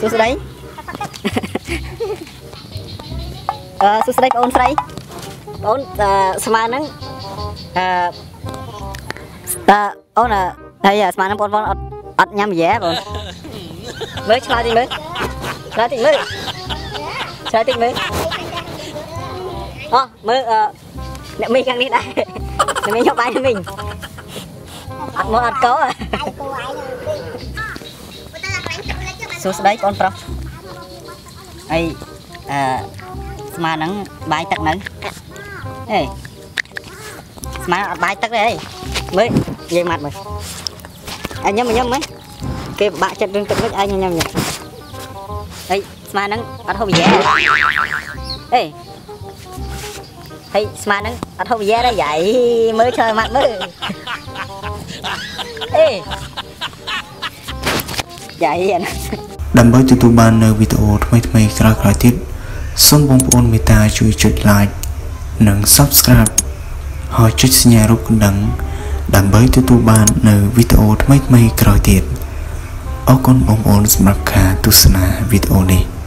សួស្តីអឺសួស្តីបងអូនស្រីបងអូនអឺស្មើនឹងអឺតើអូនអឺហើយស្មើនឹងបងប្អូនអត់អត់ញ៉ាំយ៉ាបងមើលឆ្លើយតិចមើលឆ្លើយតិចមើលឆ្លើយតិចមើលអូមើលអឺអ្នកមីខាងនេះដែរអ្នកមីយកបាយអ្នកមីអត់មកអត់កោ សួស្តីបងប្រុសហើយអឺស្មើនឹងបាយទឹកនៅហេស្មើអត់បាយទឹកទេហីមើលនិយាយម៉ាត់មើលអញញ៉ាំញ៉ាំមើលគេពិបាកចិត្តរឿងទឹកវិញអញញ៉ាំញ៉ាំហើយស្មើនឹងអត់ហូបយ៉ាហេហើយស្មើនឹងអត់ហូបយ៉ាទេយាយមើលឆ្លើយម៉ាត់មើលអេ យាយអាណាដើម្បីទទួលបាននូវវីដេអូថ្មីៗក្រោយៗទៀតសូមបងប្អូនមេត្តាជួយចុច like និង subscribe ហើយចុចសញ្ញារូបកណ្ដឹង ដើម្បីទទួលបាននូវវីដេអូថ្មីៗក្រោយទៀតអរគុណបងប្អូនសម្រាប់ការទស្សនាវីដេអូនេះ